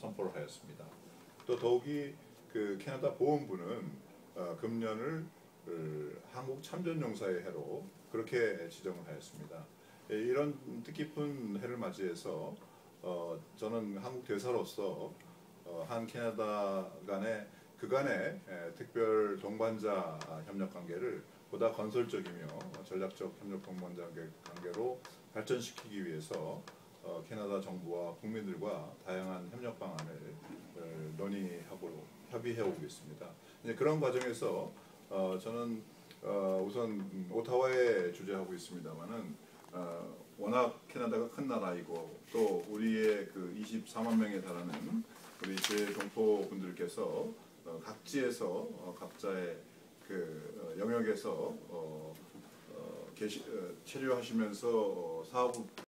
선포를 하였습니다. 또 더욱이 그 캐나다 보험부는 어, 금년을 을 한국 참전용사의 해로 그렇게 지정을 하였습니다. 예, 이런 뜻깊은 해를 맞이해서 어, 저는 한국 대사로서 어, 한 캐나다 간의 그간의 에, 특별 동반자 협력 관계를 보다 건설적이며 전략적 협력 동반자 관계로 발전시키기 위해서 어, 캐나다 정부와 국민들과 다양한 협력 방안을 어, 논의하고 협의해 오고 있습니다. 이제 그런 과정에서 어, 저는 어, 우선 오타와에 주재하고 있습니다만은 어, 워낙 캐나다가 큰 나라이고 또 우리의 그 24만 명에 달하는 우리 제 동포 분들께서 어, 각지에서 어, 각자의 그 어, 영역에서 계시, 어, 체류하시면서 어, 사업